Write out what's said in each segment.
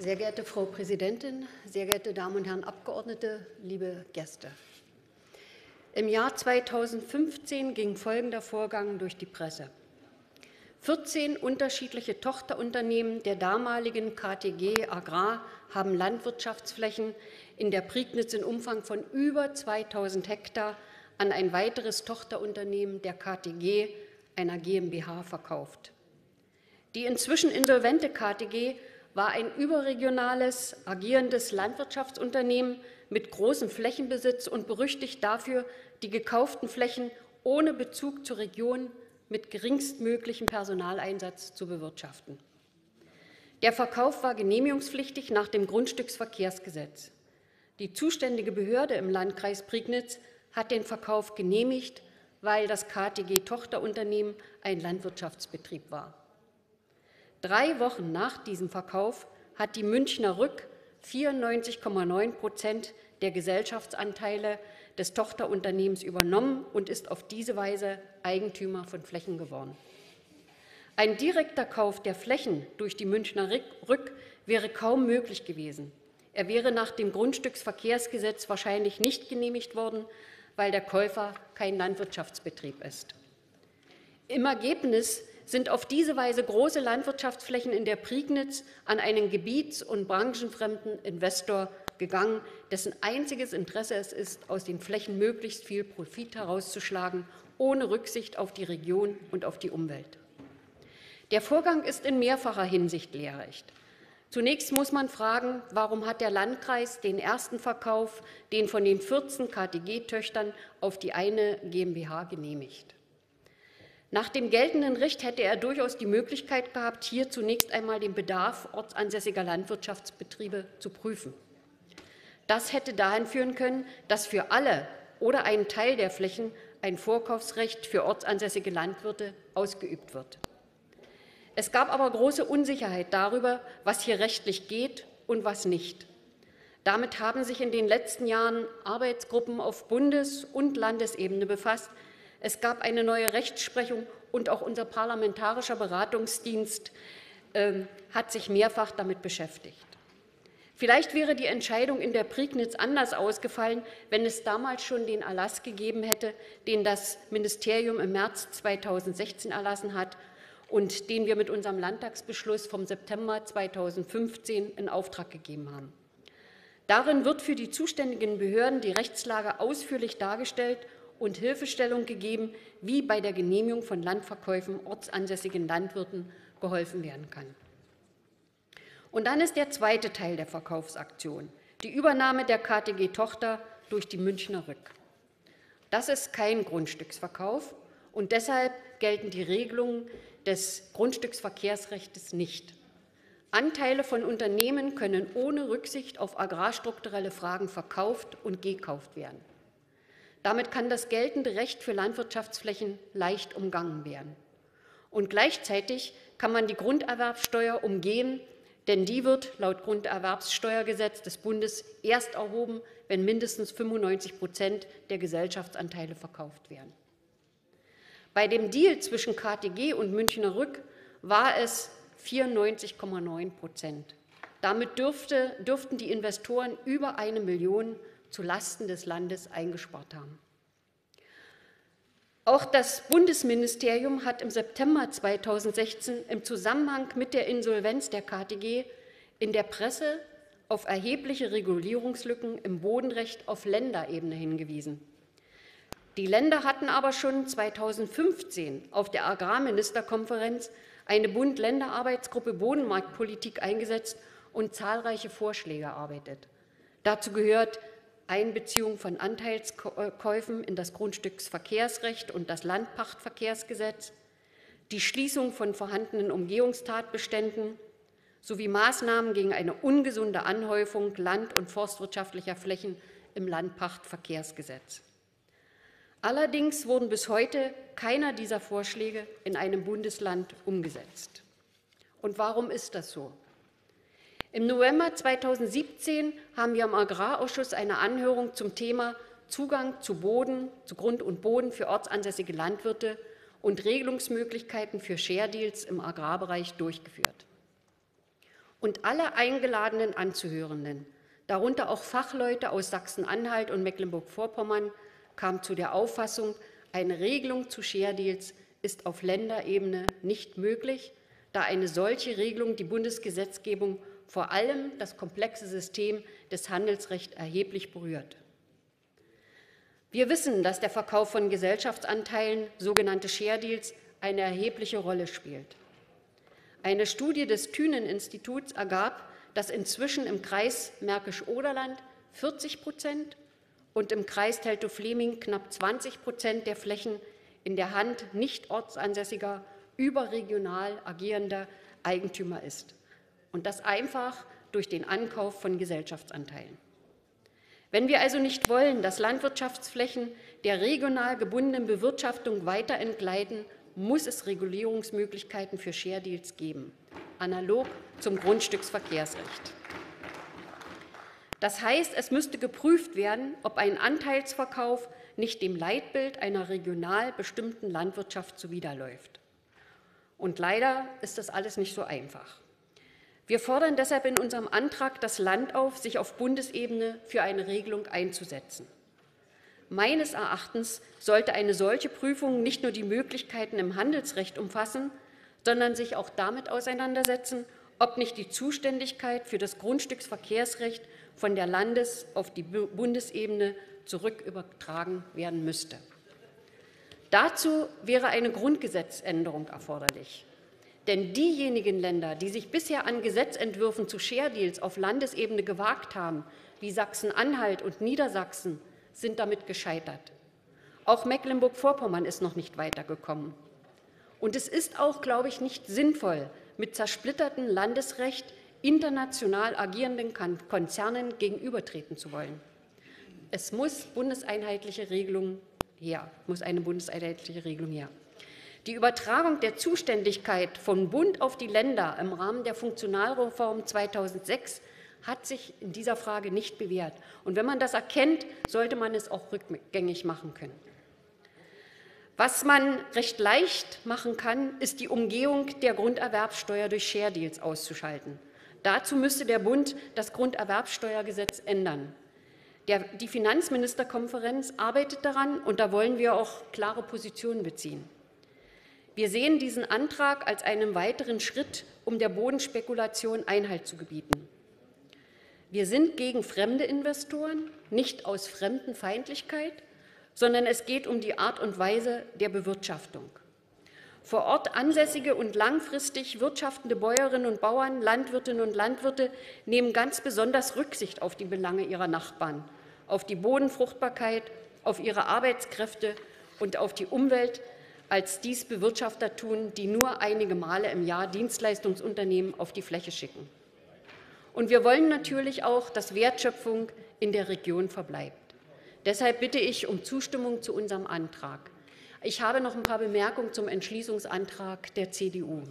Sehr geehrte Frau Präsidentin, sehr geehrte Damen und Herren Abgeordnete, liebe Gäste! Im Jahr 2015 ging folgender Vorgang durch die Presse. 14 unterschiedliche Tochterunternehmen der damaligen KTG Agrar haben Landwirtschaftsflächen in der Prignitz in Umfang von über 2000 Hektar an ein weiteres Tochterunternehmen der KTG, einer GmbH, verkauft. Die inzwischen insolvente KTG war ein überregionales, agierendes Landwirtschaftsunternehmen mit großem Flächenbesitz und berüchtigt dafür, die gekauften Flächen ohne Bezug zur Region mit geringstmöglichem Personaleinsatz zu bewirtschaften. Der Verkauf war genehmigungspflichtig nach dem Grundstücksverkehrsgesetz. Die zuständige Behörde im Landkreis Prignitz hat den Verkauf genehmigt, weil das KTG-Tochterunternehmen ein Landwirtschaftsbetrieb war. Drei Wochen nach diesem Verkauf hat die Münchner Rück 94,9 Prozent der Gesellschaftsanteile des Tochterunternehmens übernommen und ist auf diese Weise Eigentümer von Flächen geworden. Ein direkter Kauf der Flächen durch die Münchner Rück wäre kaum möglich gewesen. Er wäre nach dem Grundstücksverkehrsgesetz wahrscheinlich nicht genehmigt worden, weil der Käufer kein Landwirtschaftsbetrieb ist. Im Ergebnis sind auf diese Weise große Landwirtschaftsflächen in der Prignitz an einen gebiets- und branchenfremden Investor gegangen, dessen einziges Interesse es ist, aus den Flächen möglichst viel Profit herauszuschlagen, ohne Rücksicht auf die Region und auf die Umwelt. Der Vorgang ist in mehrfacher Hinsicht lehrrecht. Zunächst muss man fragen, warum hat der Landkreis den ersten Verkauf, den von den 14 KTG-Töchtern, auf die eine GmbH genehmigt? Nach dem geltenden Recht hätte er durchaus die Möglichkeit gehabt, hier zunächst einmal den Bedarf ortsansässiger Landwirtschaftsbetriebe zu prüfen. Das hätte dahin führen können, dass für alle oder einen Teil der Flächen ein Vorkaufsrecht für ortsansässige Landwirte ausgeübt wird. Es gab aber große Unsicherheit darüber, was hier rechtlich geht und was nicht. Damit haben sich in den letzten Jahren Arbeitsgruppen auf Bundes- und Landesebene befasst. Es gab eine neue Rechtsprechung und auch unser parlamentarischer Beratungsdienst äh, hat sich mehrfach damit beschäftigt. Vielleicht wäre die Entscheidung in der Prignitz anders ausgefallen, wenn es damals schon den Erlass gegeben hätte, den das Ministerium im März 2016 erlassen hat und den wir mit unserem Landtagsbeschluss vom September 2015 in Auftrag gegeben haben. Darin wird für die zuständigen Behörden die Rechtslage ausführlich dargestellt und Hilfestellung gegeben, wie bei der Genehmigung von Landverkäufen ortsansässigen Landwirten geholfen werden kann. Und dann ist der zweite Teil der Verkaufsaktion, die Übernahme der KTG-Tochter durch die Münchner Rück. Das ist kein Grundstücksverkauf und deshalb gelten die Regelungen des Grundstücksverkehrsrechts nicht. Anteile von Unternehmen können ohne Rücksicht auf agrarstrukturelle Fragen verkauft und gekauft werden. Damit kann das geltende Recht für Landwirtschaftsflächen leicht umgangen werden. Und gleichzeitig kann man die Grunderwerbsteuer umgehen, denn die wird laut Grunderwerbssteuergesetz des Bundes erst erhoben, wenn mindestens 95 Prozent der Gesellschaftsanteile verkauft werden. Bei dem Deal zwischen KTG und Münchner Rück war es 94,9 Prozent. Damit dürfte, dürften die Investoren über eine Million zu Lasten des Landes eingespart haben. Auch das Bundesministerium hat im September 2016 im Zusammenhang mit der Insolvenz der KTG in der Presse auf erhebliche Regulierungslücken im Bodenrecht auf Länderebene hingewiesen. Die Länder hatten aber schon 2015 auf der Agrarministerkonferenz eine Bund-Länder-Arbeitsgruppe Bodenmarktpolitik eingesetzt und zahlreiche Vorschläge erarbeitet. Dazu gehört Einbeziehung von Anteilskäufen in das Grundstücksverkehrsrecht und das Landpachtverkehrsgesetz, die Schließung von vorhandenen Umgehungstatbeständen sowie Maßnahmen gegen eine ungesunde Anhäufung land- und forstwirtschaftlicher Flächen im Landpachtverkehrsgesetz. Allerdings wurden bis heute keiner dieser Vorschläge in einem Bundesland umgesetzt. Und warum ist das so? Im November 2017 haben wir im Agrarausschuss eine Anhörung zum Thema Zugang zu Boden, zu Grund und Boden für ortsansässige Landwirte und Regelungsmöglichkeiten für Share Deals im Agrarbereich durchgeführt. und alle eingeladenen Anzuhörenden, darunter auch Fachleute aus Sachsen-Anhalt und Mecklenburg-Vorpommern, kamen zu der Auffassung, eine Regelung zu Share Deals ist auf Länderebene nicht möglich, da eine solche Regelung die Bundesgesetzgebung vor allem das komplexe System des Handelsrechts erheblich berührt. Wir wissen, dass der Verkauf von Gesellschaftsanteilen, sogenannte Share Deals, eine erhebliche Rolle spielt. Eine Studie des Thünen-Instituts ergab, dass inzwischen im Kreis Märkisch-Oderland 40 Prozent und im Kreis Teltow-Fleming knapp 20 Prozent der Flächen in der Hand nicht ortsansässiger, überregional agierender Eigentümer ist. Und das einfach durch den Ankauf von Gesellschaftsanteilen. Wenn wir also nicht wollen, dass Landwirtschaftsflächen der regional gebundenen Bewirtschaftung weiter entgleiten, muss es Regulierungsmöglichkeiten für Share Deals geben, analog zum Grundstücksverkehrsrecht. Das heißt, es müsste geprüft werden, ob ein Anteilsverkauf nicht dem Leitbild einer regional bestimmten Landwirtschaft zuwiderläuft. Und leider ist das alles nicht so einfach. Wir fordern deshalb in unserem Antrag das Land auf, sich auf Bundesebene für eine Regelung einzusetzen. Meines Erachtens sollte eine solche Prüfung nicht nur die Möglichkeiten im Handelsrecht umfassen, sondern sich auch damit auseinandersetzen, ob nicht die Zuständigkeit für das Grundstücksverkehrsrecht von der Landes- auf die Bundesebene zurückübertragen werden müsste. Dazu wäre eine Grundgesetzänderung erforderlich. Denn diejenigen Länder, die sich bisher an Gesetzentwürfen zu Share Deals auf Landesebene gewagt haben, wie Sachsen-Anhalt und Niedersachsen, sind damit gescheitert. Auch Mecklenburg-Vorpommern ist noch nicht weitergekommen. Und es ist auch, glaube ich, nicht sinnvoll, mit zersplittertem Landesrecht international agierenden Konzernen gegenübertreten zu wollen. Es muss bundeseinheitliche Regelungen her, muss eine bundeseinheitliche Regelung her. Die Übertragung der Zuständigkeit von Bund auf die Länder im Rahmen der Funktionalreform 2006 hat sich in dieser Frage nicht bewährt. Und wenn man das erkennt, sollte man es auch rückgängig machen können. Was man recht leicht machen kann, ist die Umgehung der Grunderwerbsteuer durch Share Deals auszuschalten. Dazu müsste der Bund das Grunderwerbsteuergesetz ändern. Der, die Finanzministerkonferenz arbeitet daran, und da wollen wir auch klare Positionen beziehen. Wir sehen diesen Antrag als einen weiteren Schritt, um der Bodenspekulation Einhalt zu gebieten. Wir sind gegen fremde Investoren, nicht aus Fremdenfeindlichkeit, sondern es geht um die Art und Weise der Bewirtschaftung. Vor Ort ansässige und langfristig wirtschaftende Bäuerinnen und Bauern, Landwirtinnen und Landwirte nehmen ganz besonders Rücksicht auf die Belange ihrer Nachbarn, auf die Bodenfruchtbarkeit, auf ihre Arbeitskräfte und auf die Umwelt, als dies Bewirtschafter tun, die nur einige Male im Jahr Dienstleistungsunternehmen auf die Fläche schicken. Und wir wollen natürlich auch, dass Wertschöpfung in der Region verbleibt. Deshalb bitte ich um Zustimmung zu unserem Antrag. Ich habe noch ein paar Bemerkungen zum Entschließungsantrag der CDU.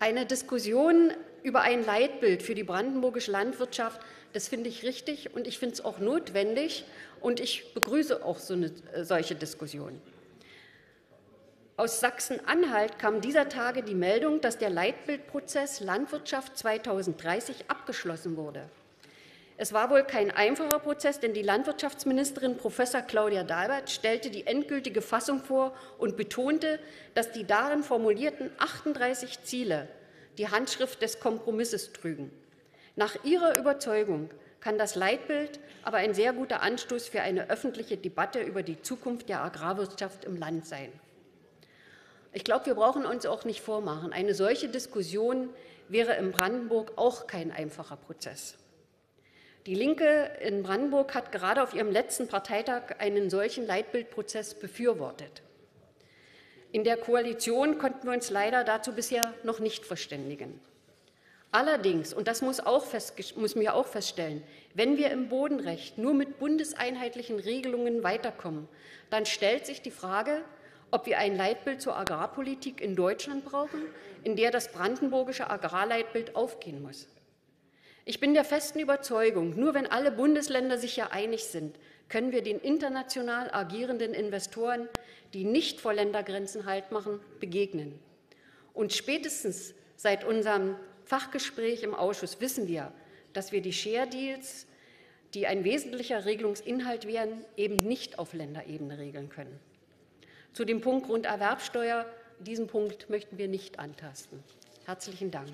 Eine Diskussion über ein Leitbild für die brandenburgische Landwirtschaft, das finde ich richtig und ich finde es auch notwendig und ich begrüße auch so eine, äh, solche Diskussion. Aus Sachsen-Anhalt kam dieser Tage die Meldung, dass der Leitbildprozess Landwirtschaft 2030 abgeschlossen wurde. Es war wohl kein einfacher Prozess, denn die Landwirtschaftsministerin Professor Claudia Dalbert stellte die endgültige Fassung vor und betonte, dass die darin formulierten 38 Ziele die Handschrift des Kompromisses trügen. Nach ihrer Überzeugung kann das Leitbild aber ein sehr guter Anstoß für eine öffentliche Debatte über die Zukunft der Agrarwirtschaft im Land sein. Ich glaube, wir brauchen uns auch nicht vormachen. Eine solche Diskussion wäre in Brandenburg auch kein einfacher Prozess. Die Linke in Brandenburg hat gerade auf ihrem letzten Parteitag einen solchen Leitbildprozess befürwortet. In der Koalition konnten wir uns leider dazu bisher noch nicht verständigen. Allerdings, und das muss, auch muss mir auch feststellen, wenn wir im Bodenrecht nur mit bundeseinheitlichen Regelungen weiterkommen, dann stellt sich die Frage, ob wir ein Leitbild zur Agrarpolitik in Deutschland brauchen, in der das brandenburgische Agrarleitbild aufgehen muss. Ich bin der festen Überzeugung, nur wenn alle Bundesländer sich ja einig sind, können wir den international agierenden Investoren, die nicht vor Ländergrenzen Halt machen, begegnen. Und spätestens Seit unserem Fachgespräch im Ausschuss wissen wir, dass wir die Share Deals, die ein wesentlicher Regelungsinhalt wären, eben nicht auf Länderebene regeln können. Zu dem Punkt Grunderwerbsteuer, diesen Punkt möchten wir nicht antasten. Herzlichen Dank.